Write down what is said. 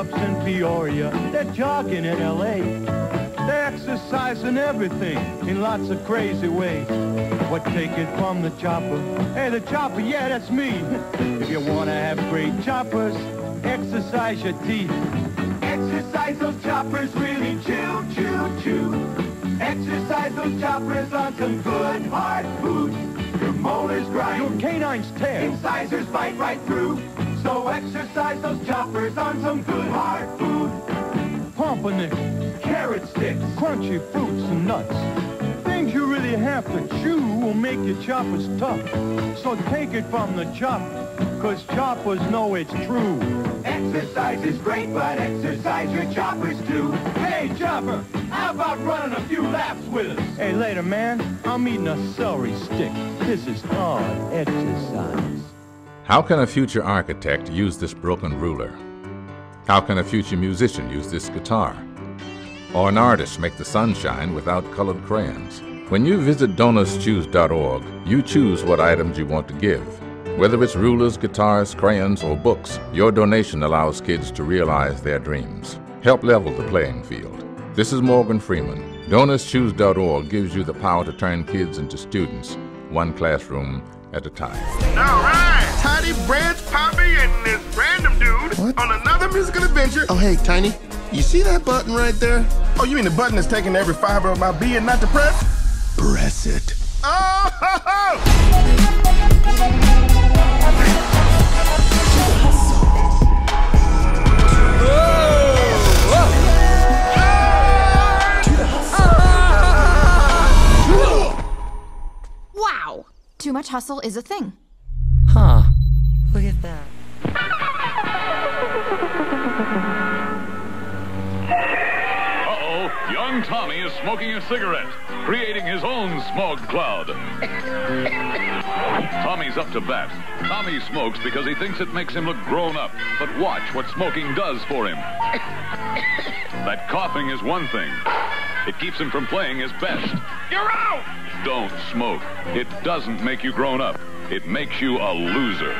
They're in Peoria. They're jogging in L.A. They're exercising everything in lots of crazy ways. What take it from the chopper? Hey, the chopper, yeah, that's me. if you want to have great choppers, exercise your teeth. Exercise those choppers, really chew, chew, chew. Exercise those choppers on some good hard food. Your molars grind. Your canines tear. Incisors bite right through. So exercise those choppers on some good hard food. Pumpernickel. Carrot sticks. Crunchy fruits and nuts. Things you really have to chew will make your choppers tough. So take it from the chopper, cause choppers know it's true. Exercise is great, but exercise your choppers too. Hey, chopper, how about running a few laps with us? Hey, later, man. I'm eating a celery stick. This is hard exercise. How can a future architect use this broken ruler? How can a future musician use this guitar? Or an artist make the sunshine without colored crayons? When you visit donorschoose.org, you choose what items you want to give. Whether it's rulers, guitars, crayons, or books, your donation allows kids to realize their dreams. Help level the playing field. This is Morgan Freeman. DonorsChoose.org gives you the power to turn kids into students, one classroom at a time. All right, Tiny Branch Poppy and this random dude What? on another musical adventure. Oh, hey, Tiny. You see that button right there? Oh, you mean the button that's taking every fiber of my being not to press? Press it. Oh, ho, ho. Much hustle is a thing. Huh. Look at that. Uh-oh, young Tommy is smoking a cigarette, creating his own smog cloud. Tommy's up to bat. Tommy smokes because he thinks it makes him look grown up. But watch what smoking does for him. That coughing is one thing. It keeps him from playing his best. You're out! Don't smoke. It doesn't make you grown up. It makes you a loser.